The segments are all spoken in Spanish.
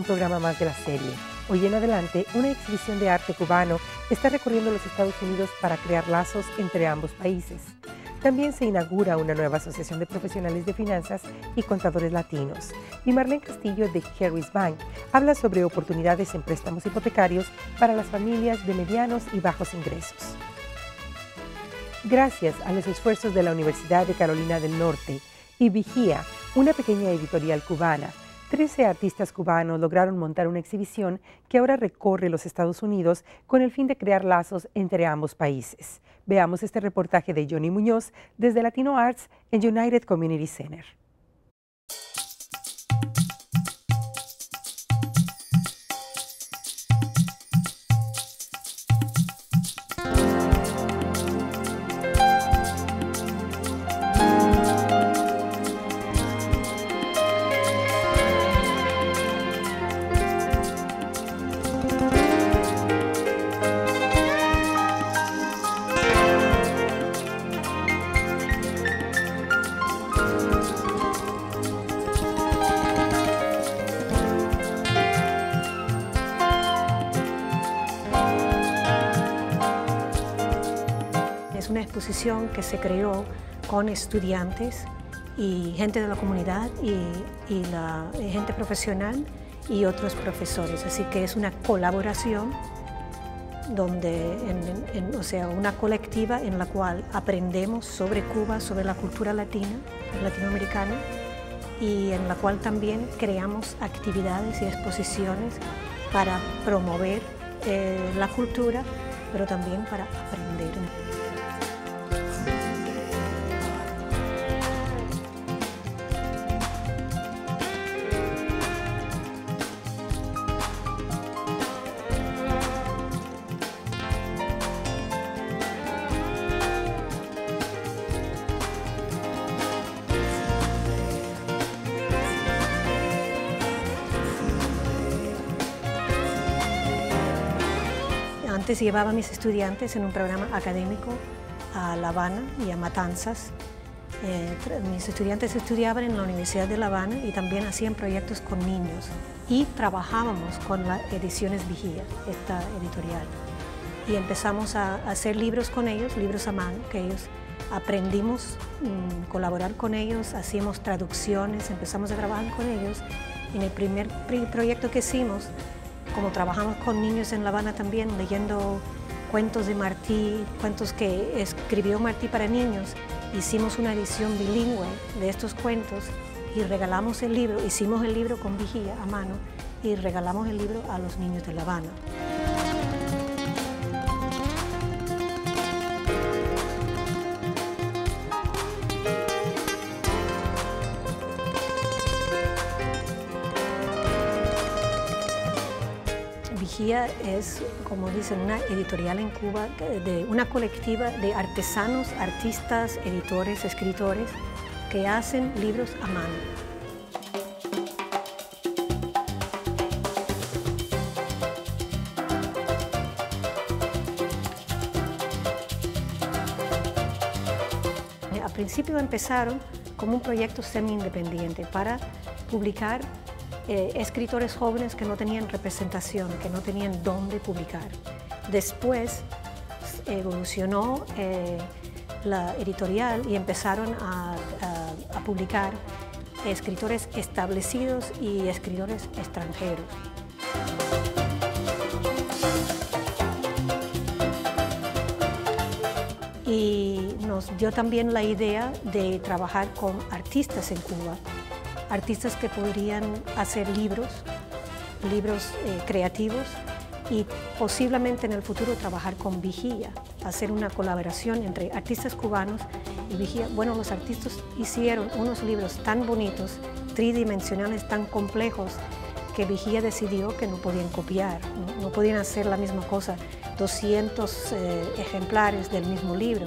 Un programa más de la serie. Hoy en adelante, una exhibición de arte cubano está recorriendo los Estados Unidos para crear lazos entre ambos países. También se inaugura una nueva asociación de profesionales de finanzas y contadores latinos. Y Marlene Castillo de Harris Bank habla sobre oportunidades en préstamos hipotecarios para las familias de medianos y bajos ingresos. Gracias a los esfuerzos de la Universidad de Carolina del Norte y Vigía, una pequeña editorial cubana, 13 artistas cubanos lograron montar una exhibición que ahora recorre los Estados Unidos con el fin de crear lazos entre ambos países. Veamos este reportaje de Johnny Muñoz desde Latino Arts en United Community Center. Que se creó con estudiantes y gente de la comunidad y, gente profesional y otros profesores. Así que es una colaboración donde, o sea, una colectiva en la cual aprendemos sobre Cuba, sobre la cultura latina, latinoamericana, y en la cual también creamos actividades y exposiciones para promover eh, la cultura, pero también para aprender. Llevaba a mis estudiantes en un programa académico a La Habana y a Matanzas. Eh, mis estudiantes estudiaban en la Universidad de La Habana y también hacían proyectos con niños y trabajábamos con las ediciones Vigía, esta editorial. Y empezamos a hacer libros con ellos, libros a mano, que ellos aprendimos a mm, colaborar con ellos, hacíamos traducciones, empezamos a trabajar con ellos. En el primer proyecto que hicimos, como trabajamos con niños en La Habana también, leyendo cuentos de Martí, cuentos que escribió Martí para niños, hicimos una edición bilingüe de estos cuentos y regalamos el libro, hicimos el libro con vigía a mano y regalamos el libro a los niños de La Habana. Es, como dicen, una editorial en Cuba, de una colectiva de artesanos, artistas, editores, escritores que hacen libros a mano. Al principio empezaron como un proyecto semi-independiente para publicar eh, escritores jóvenes que no tenían representación, que no tenían dónde publicar. Después evolucionó eh, la editorial y empezaron a publicar escritores establecidos y escritores extranjeros. Y nos dio también la idea de trabajar con artistas en Cuba, artistas que podrían hacer libros, libros eh, creativos y posiblemente en el futuro trabajar con Vigía, hacer una colaboración entre artistas cubanos y Vigía. Bueno, los artistas hicieron unos libros tan bonitos, tridimensionales, tan complejos, que Vigía decidió que no podían copiar, no, podían hacer la misma cosa, 200 eh, ejemplares del mismo libro.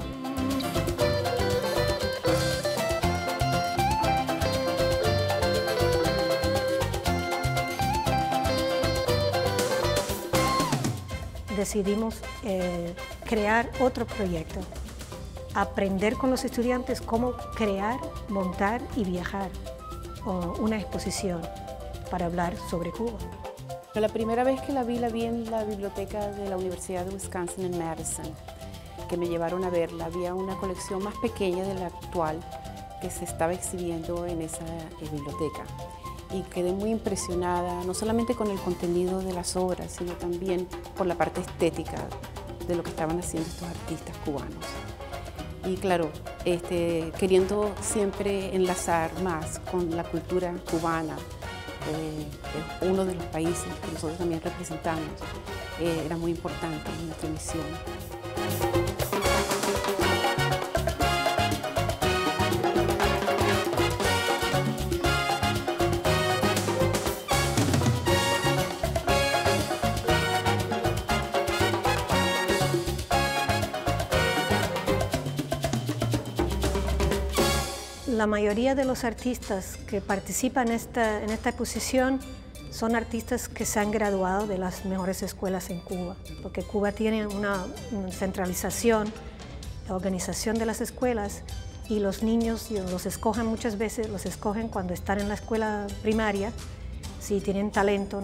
Decidimos eh, crear otro proyecto, aprender con los estudiantes cómo crear, montar y viajar una exposición para hablar sobre Cuba. La primera vez que la vi, la vi en la biblioteca de la Universidad de Wisconsin en Madison, que me llevaron a verla. Había una colección más pequeña de la actual que se estaba exhibiendo en esa eh, biblioteca. Y quedé muy impresionada, no solamente con el contenido de las obras, sino también por la parte estética de lo que estaban haciendo estos artistas cubanos. Y claro, este, queriendo siempre enlazar más con la cultura cubana, eh, uno de los países que nosotros también representamos, eh, era muy importante en nuestra misión. La mayoría de los artistas que participan en esta, en esta exposición son artistas que se han graduado de las mejores escuelas en Cuba, porque Cuba tiene una, centralización, la organización de las escuelas y los niños los escogen muchas veces, los escogen cuando están en la escuela primaria, si tienen talento.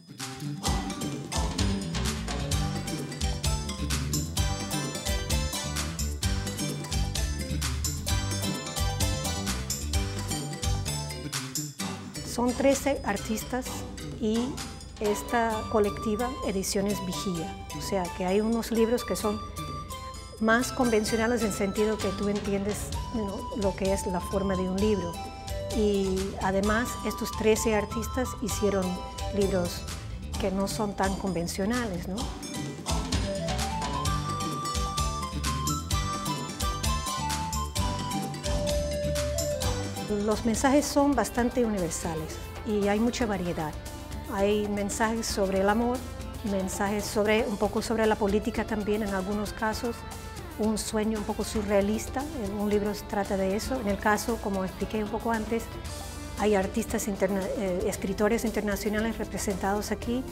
Son 13 artistas y esta colectiva Ediciones Vigía. O sea, que hay unos libros que son más convencionales en sentido que tú entiendes lo que es la forma de un libro. Y además estos 13 artistas hicieron libros que no son tan convencionales. ¿no? Los mensajes son bastante universales y hay mucha variedad. Hay mensajes sobre el amor, mensajes sobre, un poco sobre la política también en algunos casos, un sueño un poco surrealista, un libro trata de eso. En el caso, como expliqué un poco antes, hay artistas, eh, escritores internacionales representados aquí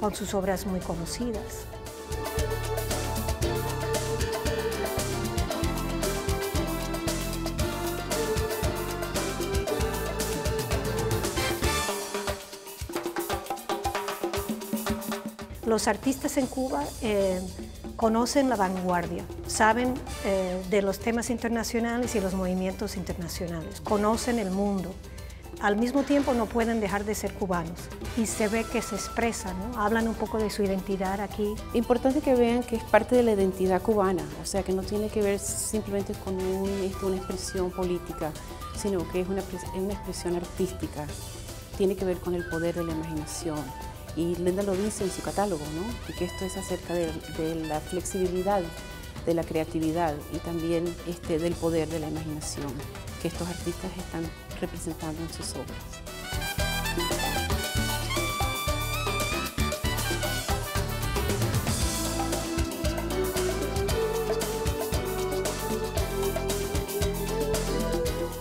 con sus obras muy conocidas. Los artistas en Cuba eh, conocen la vanguardia, saben eh, de los temas internacionales y los movimientos internacionales, conocen el mundo. Al mismo tiempo no pueden dejar de ser cubanos y se ve que se expresan, hablan un poco de su identidad aquí. Importante que vean que es parte de la identidad cubana, o sea que no tiene que ver simplemente con una expresión política, sino que es una expresión artística, tiene que ver con el poder de la imaginación y Lenda lo dice en su catálogo, ¿no? y que esto es acerca de, la flexibilidad, de la creatividad y también este, del poder de la imaginación que estos artistas están representando en sus obras.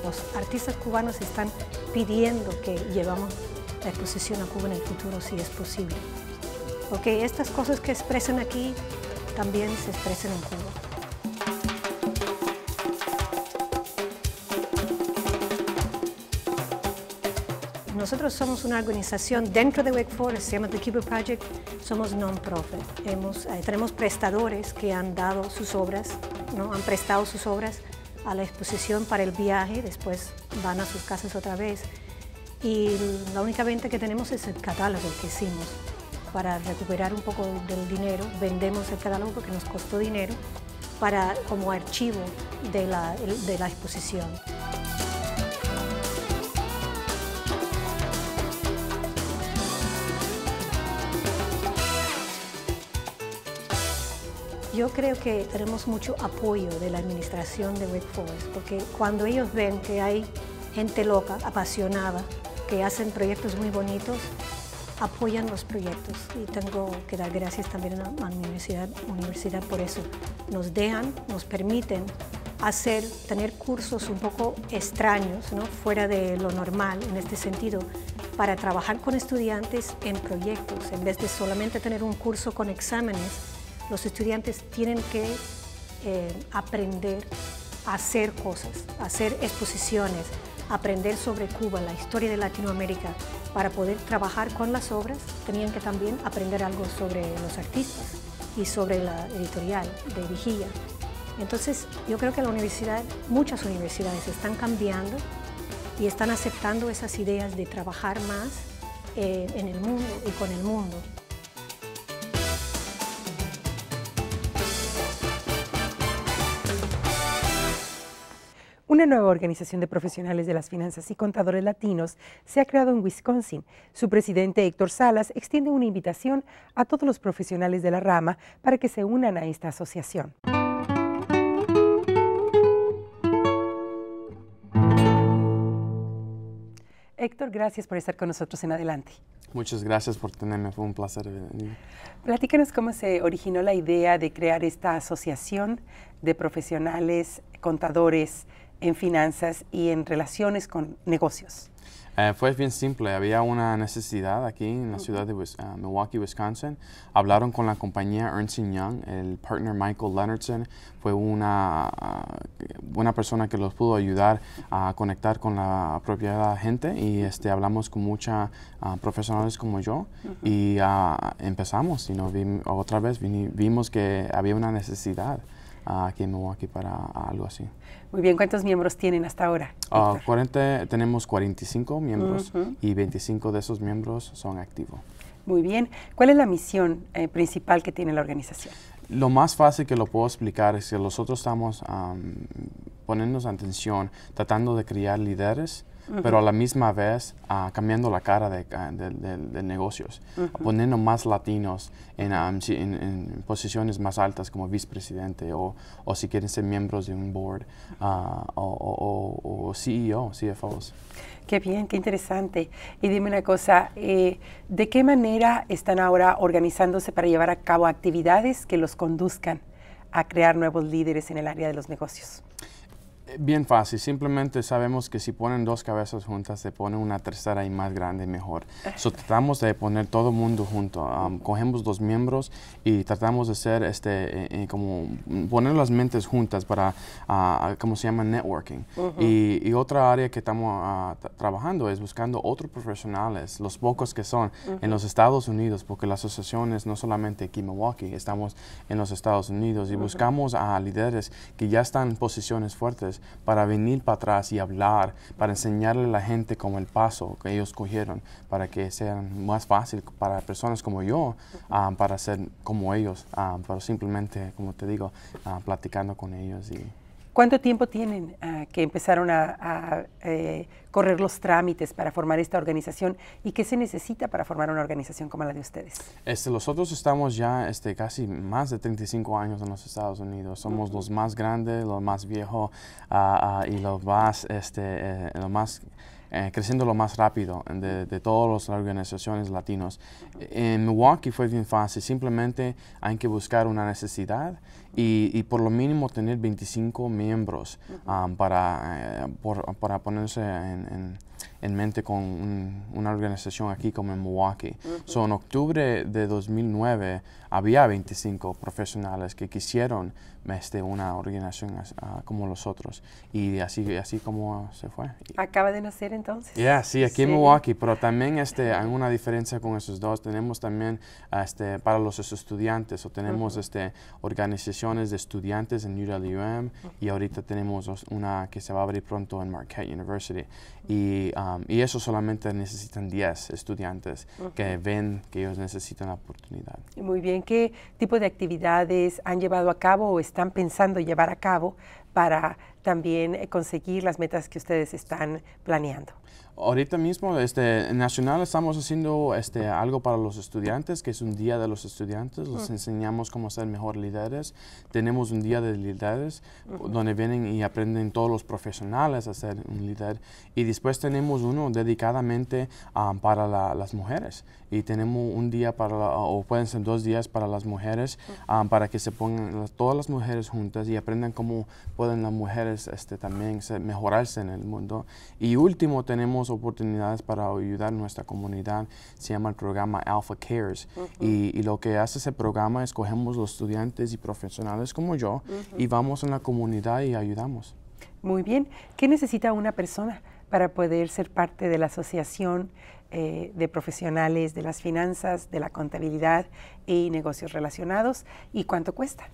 Los artistas cubanos están pidiendo que llevamos la exposición a Cuba en el futuro si es posible. Porque estas cosas que expresan aquí también se expresan en Cuba. Nosotros somos una organización dentro de Wake Forest, se llama The Cuba Project, somos non-profit. Eh, tenemos prestadores que han dado sus obras, han prestado sus obras a la exposición para el viaje, después van a sus casas otra vez y la única venta que tenemos es el catálogo que hicimos. Para recuperar un poco del dinero, vendemos el catálogo que nos costó dinero para, como archivo de la, de la exposición. Yo creo que tenemos mucho apoyo de la administración de Wake Forest, porque cuando ellos ven que hay gente loca, apasionada, que hacen proyectos muy bonitos, apoyan los proyectos y tengo que dar gracias también a la universidad, universidad por eso. Nos dejan, nos permiten hacer, tener cursos un poco extraños, fuera de lo normal en este sentido, para trabajar con estudiantes en proyectos. En vez de solamente tener un curso con exámenes, los estudiantes tienen que eh, aprender hacer cosas, hacer exposiciones, aprender sobre Cuba, la historia de Latinoamérica, para poder trabajar con las obras, tenían que también aprender algo sobre los artistas y sobre la editorial de Vigía. Entonces, yo creo que la universidad, muchas universidades están cambiando y están aceptando esas ideas de trabajar más eh, en el mundo y con el mundo. Una nueva organización de profesionales de las finanzas y contadores latinos se ha creado en Wisconsin. Su presidente Héctor Salas extiende una invitación a todos los profesionales de la rama para que se unan a esta asociación. Héctor, gracias por estar con nosotros en adelante. Muchas gracias por tenerme, fue un placer venir. Platícanos cómo se originó la idea de crear esta asociación de profesionales, contadores, en finanzas y en relaciones con negocios? Eh, fue bien simple. Había una necesidad aquí en la ciudad de uh, Milwaukee, Wisconsin. Hablaron con la compañía Ernst Young. El partner Michael Leonardson fue una buena persona que los pudo ayudar a conectar con la propiedad gente y este, hablamos con muchos uh, profesionales como yo y uh, empezamos. Y no otra vez vimos que había una necesidad aquí en Milwaukee para algo así. Muy bien, ¿cuántos miembros tienen hasta ahora? 40, ah, tenemos 45 miembros y 25 de esos miembros son activos. Muy bien. ¿Cuál es la misión eh, principal que tiene la organización? Lo más fácil que lo puedo explicar es que nosotros estamos poniéndonos atención, tratando de crear líderes pero a la misma vez uh, cambiando la cara de, de, negocios, poniendo más latinos en, en, posiciones más altas como vicepresidente o, o, si quieren ser miembros de un board uh, o, o, CEO, CFOs. Qué bien, qué interesante. Y dime una cosa, eh, ¿de qué manera están ahora organizándose para llevar a cabo actividades que los conduzcan a crear nuevos líderes en el área de los negocios? Bien fácil, simplemente sabemos que si ponen dos cabezas juntas, se pone una tercera y más grande mejor. So, tratamos de poner todo el mundo junto. Um, cogemos dos miembros y tratamos de hacer este, eh, eh, como poner las mentes juntas para, uh, como se llama, networking. y, otra área que estamos ah, trabajando es buscando otros profesionales, los pocos que son en los Estados Unidos, porque la asociación es no solamente aquí en Milwaukee, estamos en los Estados Unidos y buscamos a líderes que ya están en posiciones fuertes para venir para atrás y hablar, para enseñarle a la gente como el paso que ellos cogieron, para que sea más fácil para personas como yo, ah, para ser como ellos, uh, pero simplemente, como te digo, uh, platicando con ellos y ¿Cuánto tiempo tienen ah, que empezaron a, eh, correr los trámites para formar esta organización y qué se necesita para formar una organización como la de ustedes? Este, nosotros estamos ya este, casi más de 35 años en los Estados Unidos. Somos los más grandes, los más viejos ah, ah, y los más, este, eh, los más eh, creciendo lo más rápido de, de, todas las organizaciones latinos. En Milwaukee fue bien fácil, simplemente hay que buscar una necesidad y, y por lo mínimo tener 25 miembros um, para, eh, por, para ponerse en, en, mente con una organización aquí como en Milwaukee. so, en octubre de 2009 había 25 profesionales que quisieron este, una organización uh, como los otros. Y así, así como se fue. Acaba de nacer entonces. Yeah, sí, aquí en Milwaukee, pero también este, hay una diferencia con esos dos. Tenemos también este, para los estudiantes, o tenemos este, organizaciones de estudiantes en UWM y ahorita tenemos una que se va a abrir pronto en Marquette University. Y, um, y eso solamente necesitan 10 estudiantes que ven que ellos necesitan la oportunidad. Muy bien, ¿qué tipo de actividades han llevado a cabo o están pensando llevar a cabo para también eh, conseguir las metas que ustedes están planeando? Ahorita mismo, este, Nacional estamos haciendo este, algo para los estudiantes, que es un día de los estudiantes. Les enseñamos cómo ser mejor líderes. Tenemos un día de líderes, donde vienen y aprenden todos los profesionales a ser un líder. Y después tenemos uno dedicadamente um, para las mujeres. Y tenemos un día para, o pueden ser dos días para las mujeres, um, para que se pongan todas las mujeres juntas y aprendan cómo pueden las mujeres este, también se, mejorarse en el mundo. Y último, tenemos oportunidades para ayudar a nuestra comunidad. Se llama el programa Alpha Cares. y, y, lo que hace ese programa es cogemos los estudiantes y profesionales como yo y vamos en la comunidad y ayudamos. Muy bien. ¿Qué necesita una persona para poder ser parte de la asociación eh, de profesionales de las finanzas, de la contabilidad y negocios relacionados? ¿Y cuánto cuesta?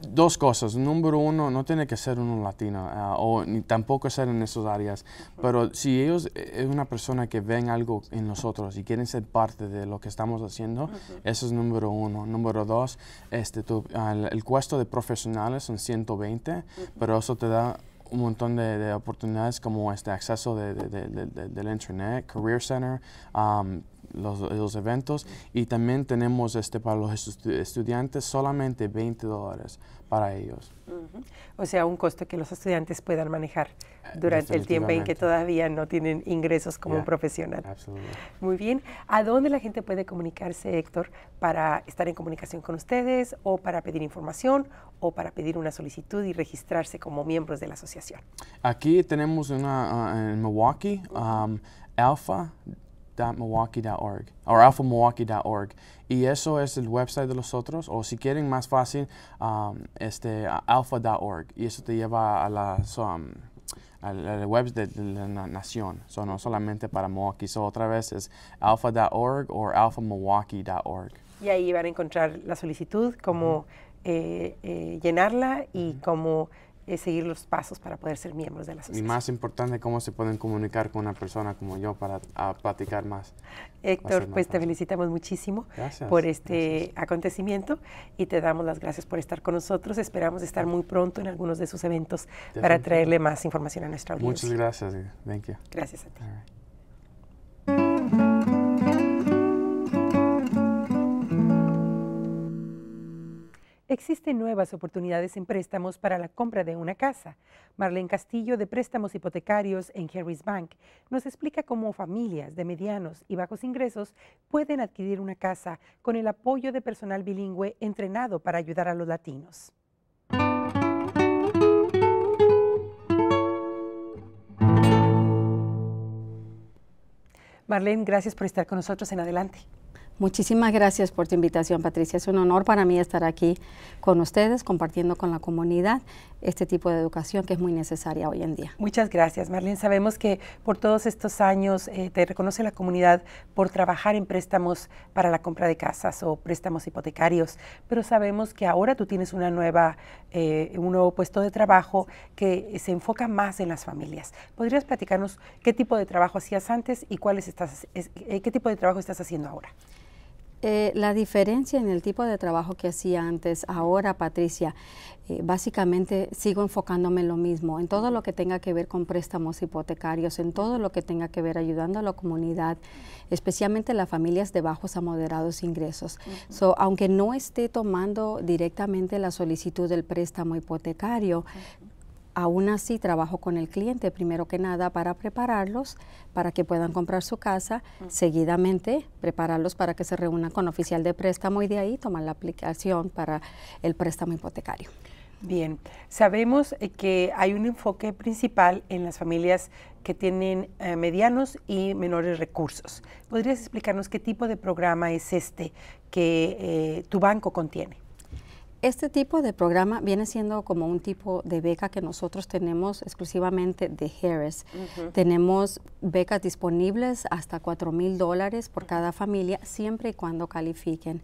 Dos cosas. Número uno, no tiene que ser uno latino ah, o ni tampoco ser en esas áreas. Pero si ellos eh, es una persona que ven algo en nosotros y quieren ser parte de lo que estamos haciendo, eso es número uno. Número dos, este, ah, el, el, costo de profesionales son 120, pero eso te da un montón de, oportunidades como este acceso de, del internet, Career Center, um, los, los, eventos y también tenemos este para los estudiantes solamente 20 dólares para ellos. O sea, un costo que los estudiantes puedan manejar durante el tiempo en que todavía no tienen ingresos como un profesional. Muy bien. ¿A dónde la gente puede comunicarse, Héctor, para estar en comunicación con ustedes o para pedir información o para pedir una solicitud y registrarse como miembros de la asociación? Aquí tenemos una uh, en Milwaukee, um, Alpha alphamilwaukee.org o alphamilwaukee.org y eso es el website de los otros o si quieren más fácil um, este alpha.org y eso te lleva a la um, al, web de, la nación, so, no solamente para Milwaukee, so, otra vez es alpha.org o alphamilwaukee.org. Y ahí van a encontrar la solicitud, cómo eh, eh, llenarla y cómo seguir los pasos para poder ser miembros de la asociación. Y más importante, cómo se pueden comunicar con una persona como yo para platicar más. Héctor, pues te felicitamos muchísimo por este acontecimiento y te damos las gracias por estar con nosotros. Esperamos estar muy pronto en algunos de sus eventos para traerle más información a nuestra audiencia. Muchas gracias. Thank you. Gracias a ti. Existen nuevas oportunidades en préstamos para la compra de una casa. Marlene Castillo de Préstamos Hipotecarios en Harris Bank nos explica cómo familias de medianos y bajos ingresos pueden adquirir una casa con el apoyo de personal bilingüe entrenado para ayudar a los latinos. Marlene, gracias por estar con nosotros en adelante. Muchísimas gracias por tu invitación, Patricia. Es un honor para mí estar aquí con ustedes, compartiendo con la comunidad este tipo de educación que es muy necesaria hoy en día. Muchas gracias, Marlene. Sabemos que por todos estos años eh, te reconoce la comunidad por trabajar en préstamos para la compra de casas o préstamos hipotecarios, pero sabemos que ahora tú tienes una nueva, eh, un nuevo puesto de trabajo que se enfoca más en las familias. ¿Podrías platicarnos qué tipo de trabajo hacías antes y cuáles eh, qué tipo de trabajo estás haciendo ahora? Eh, la diferencia en el tipo de trabajo que hacía antes, ahora Patricia, eh, básicamente sigo enfocándome en lo mismo, en todo lo que tenga que ver con préstamos hipotecarios, en todo lo que tenga que ver ayudando a la comunidad, especialmente las familias de bajos a moderados ingresos. aunque no esté tomando directamente la solicitud del préstamo hipotecario, Aún así, trabajo con el cliente, primero que nada, para prepararlos para que puedan comprar su casa, seguidamente prepararlos para que se reúnan con oficial de préstamo y de ahí tomar la aplicación para el préstamo hipotecario. Bien, sabemos eh, que hay un enfoque principal en las familias que tienen eh, medianos y menores recursos. ¿Podrías explicarnos qué tipo de programa es este que eh, tu banco contiene? Este tipo de programa viene siendo como un tipo de beca que nosotros tenemos exclusivamente de Harris. Tenemos becas disponibles hasta 4 mil dólares por cada familia, siempre y cuando califiquen.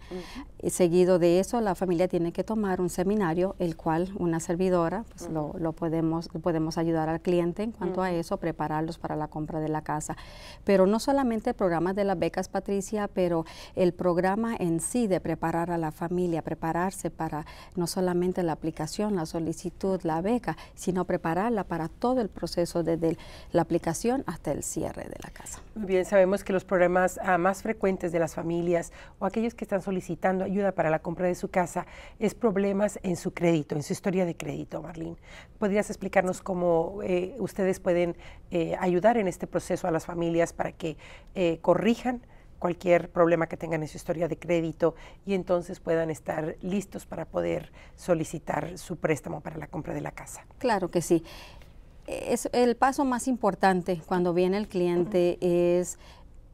seguido de eso, la familia tiene que tomar un seminario, el cual una servidora pues, lo, podemos, podemos ayudar al cliente en cuanto a eso, prepararlos para la compra de la casa. Pero no solamente el programa de las becas, Patricia, pero el programa en sí de preparar a la familia, prepararse para no solamente la aplicación, la solicitud, la beca, sino prepararla para todo el proceso desde la aplicación hasta el cierre de la casa. Muy bien, sabemos que los problemas ah, más frecuentes de las familias o aquellos que están solicitando ayuda para la compra de su casa es problemas en su crédito, en su historia de crédito, Marlene. ¿Podrías explicarnos cómo eh, ustedes pueden eh, ayudar en este proceso a las familias para que eh, corrijan cualquier problema que tengan en su historia de crédito y entonces puedan estar listos para poder solicitar su préstamo para la compra de la casa. Claro que sí. Es el paso más importante cuando viene el cliente es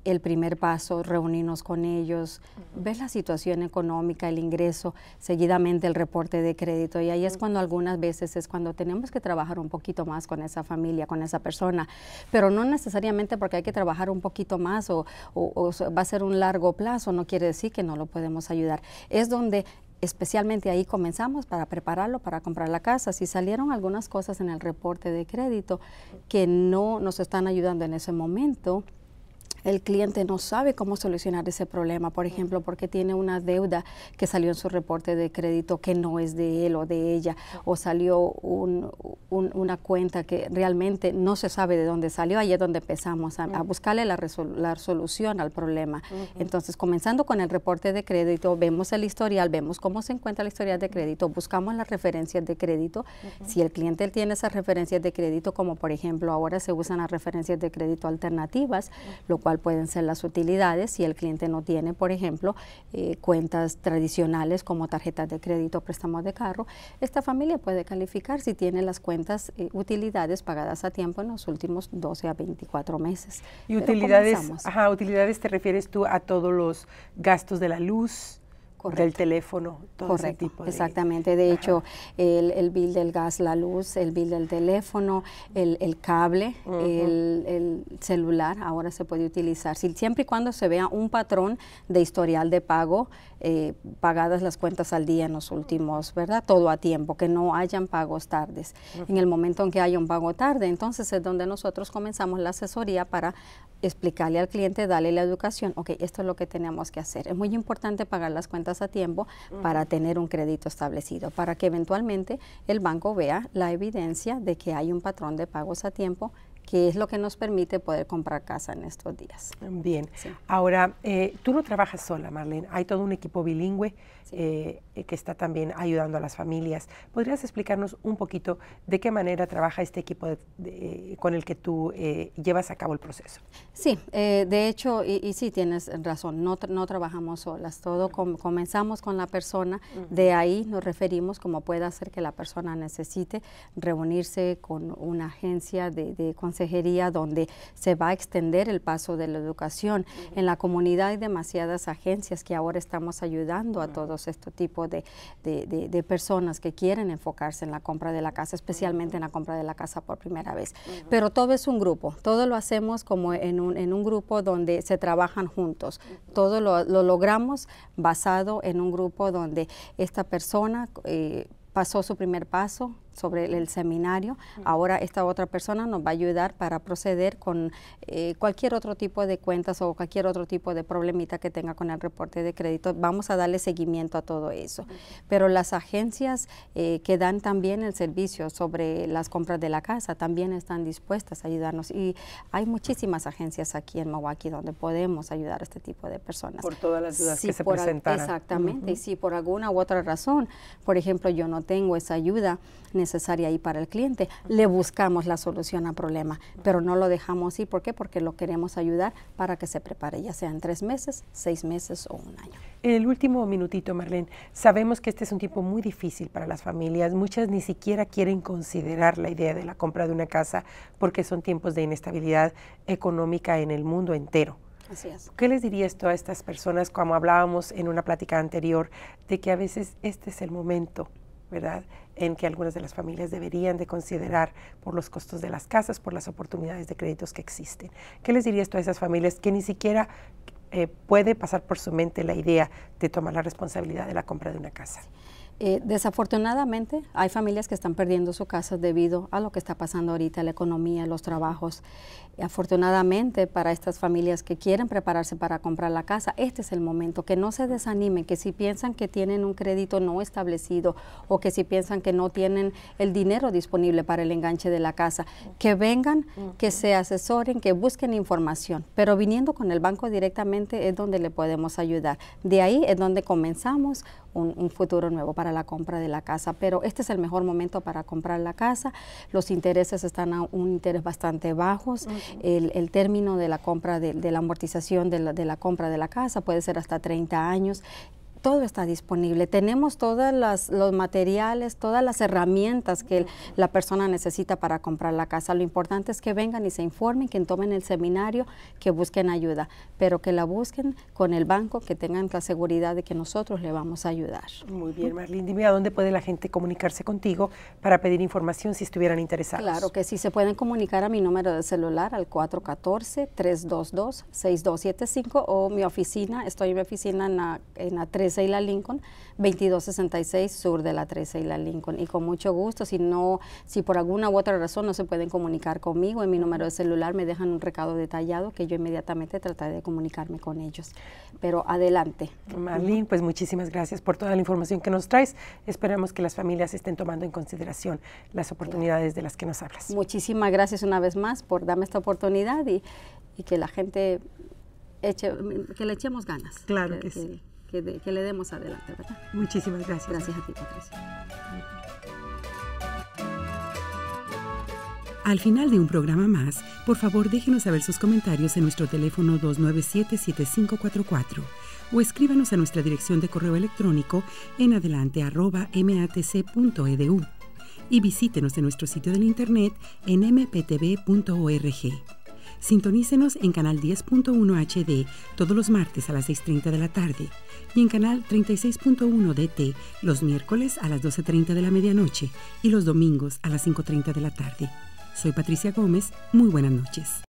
el primer paso, reunirnos con ellos, ver la situación económica, el ingreso, seguidamente el reporte de crédito. Y ahí es cuando algunas veces es cuando tenemos que trabajar un poquito más con esa familia, con esa persona. Pero no necesariamente porque hay que trabajar un poquito más o, va a ser un largo plazo, no quiere decir que no lo podemos ayudar. Es donde especialmente ahí comenzamos para prepararlo para comprar la casa. Si salieron algunas cosas en el reporte de crédito que no nos están ayudando en ese momento, el cliente no sabe cómo solucionar ese problema, por ejemplo, porque tiene una deuda que salió en su reporte de crédito que no es de él o de ella, o salió una cuenta que realmente no se sabe de dónde salió, ahí es donde empezamos a, buscarle la, solución al problema. Entonces, comenzando con el reporte de crédito, vemos el historial, vemos cómo se encuentra la historial de crédito, buscamos las referencias de crédito. Si el cliente tiene esas referencias de crédito, como por ejemplo ahora se usan las referencias de crédito alternativas, lo cual pueden ser las utilidades si el cliente no tiene, por ejemplo, eh, cuentas tradicionales como tarjetas de crédito o préstamos de carro. Esta familia puede calificar si tiene las cuentas eh, utilidades pagadas a tiempo en los últimos 12 a 24 meses. ¿Y utilidades, ajá, utilidades te refieres tú a todos los gastos de la luz? Del teléfono, todo ese tipo de, exactamente. De hecho, el, el, bill del gas, la luz, el bill del teléfono, el, el cable, el, el, celular, ahora se puede utilizar. Si, siempre y cuando se vea un patrón de historial de pago, eh, pagadas las cuentas al día en los últimos, ¿verdad? Todo a tiempo, que no hayan pagos tardes. En el momento en que haya un pago tarde, entonces es donde nosotros comenzamos la asesoría para explicarle al cliente, darle la educación, ok, esto es lo que tenemos que hacer. Es muy importante pagar las cuentas a tiempo para tener un crédito establecido, para que eventualmente el banco vea la evidencia de que hay un patrón de pagos a tiempo que es lo que nos permite poder comprar casa en estos días. Bien. Ahora, eh, tú no trabajas sola, Marlene. Hay todo un equipo bilingüe eh, que está también ayudando a las familias. ¿Podrías explicarnos un poquito de qué manera trabaja este equipo con el que tú eh, llevas a cabo el proceso? Sí, de hecho, y, sí tienes razón, no, no trabajamos solas. Todo comenzamos con la persona, de ahí nos referimos como puede hacer que la persona necesite reunirse con una agencia de, de consejería donde se va a extender el paso de la educación. En la comunidad hay demasiadas agencias que ahora estamos ayudando a todos este tipo de, de, personas que quieren enfocarse en la compra de la casa, especialmente en la compra de la casa por primera vez. Pero todo es un grupo, todo lo hacemos como en un, en un grupo donde se trabajan juntos. Todo lo, lo, logramos basado en un grupo donde esta persona eh, pasó su primer paso, sobre el, seminario. Ahora esta otra persona nos va a ayudar para proceder con eh, cualquier otro tipo de cuentas o cualquier otro tipo de problemita que tenga con el reporte de crédito. Vamos a darle seguimiento a todo eso. Pero las agencias eh, que dan también el servicio sobre las compras de la casa también están dispuestas a ayudarnos. Y hay muchísimas agencias aquí en Milwaukee donde podemos ayudar a este tipo de personas. Por todas las dudas que se presentan. Exactamente. Y si por alguna u otra razón, por ejemplo, yo no tengo esa ayuda, necesaria ahí para el cliente. Le buscamos la solución al problema, pero no lo dejamos ir. ¿Por qué? Porque lo queremos ayudar para que se prepare, ya sea en tres meses, seis meses o un año. En el último minutito, Marlene, sabemos que este es un tiempo muy difícil para las familias. Muchas ni siquiera quieren considerar la idea de la compra de una casa porque son tiempos de inestabilidad económica en el mundo entero. Así es. ¿Qué les dirías tú a estas personas, como hablábamos en una plática anterior, de que a veces este es el momento, ¿verdad? en que algunas de las familias deberían de considerar por los costos de las casas, por las oportunidades de créditos que existen. ¿Qué les dirías tú a esas familias que ni siquiera eh, puede pasar por su mente la idea de tomar la responsabilidad de la compra de una casa? Eh, desafortunadamente hay familias que están perdiendo su casa debido a lo que está pasando ahorita, la economía, los trabajos. afortunadamente para estas familias que quieren prepararse para comprar la casa, este es el momento, que no se desanimen, que si piensan que tienen un crédito no establecido o que si piensan que no tienen el dinero disponible para el enganche de la casa, que vengan, que se asesoren, que busquen información, pero viniendo con el banco directamente es donde le podemos ayudar. De ahí es donde comenzamos un futuro nuevo para para la compra de la casa. Pero este es el mejor momento para comprar la casa. Los intereses están a un interés bastante bajos. el, término de la compra, de, la amortización de la, de la compra de la casa puede ser hasta 30 años todo está disponible. Tenemos todos los materiales, todas las herramientas que la persona necesita para comprar la casa. Lo importante es que vengan y se informen, que tomen el seminario, que busquen ayuda, pero que la busquen con el banco, que tengan la seguridad de que nosotros le vamos a ayudar. Muy bien, Marlene. Dime a dónde puede la gente comunicarse contigo para pedir información si estuvieran interesados. Claro que sí, se pueden comunicar a mi número de celular al 414-322-6275 o mi oficina. Estoy en mi oficina en la, en la 3 13 y la Lincoln, 2266 sur de la 13 y la Lincoln. Y con mucho gusto, si no, si por alguna u otra razón no se pueden comunicar conmigo, en mi número de celular me dejan un recado detallado que yo inmediatamente trataré de comunicarme con ellos. Pero adelante. Marlene, pues muchísimas gracias por toda la información que nos traes. Esperamos que las familias estén tomando en consideración las oportunidades de las que nos hablas. Muchísimas gracias una vez más por darme esta oportunidad y, que la gente eche, que le echemos ganas. Claro que sí que, le demos adelante, ¿verdad? Muchísimas gracias. Gracias a ti, Patricia. Al final de un programa más, por favor déjenos saber sus comentarios en nuestro teléfono 297-7544 o escríbanos a nuestra dirección de correo electrónico en adelante.matc.edu y visítenos en nuestro sitio de internet en mptv.org. Sintonícenos en canal 10.1 HD todos los martes a las 6.30 de la tarde y en canal 36.1 DT los miércoles a las 12.30 de la medianoche y los domingos a las 5.30 de la tarde. Soy Patricia Gómez, muy buenas noches.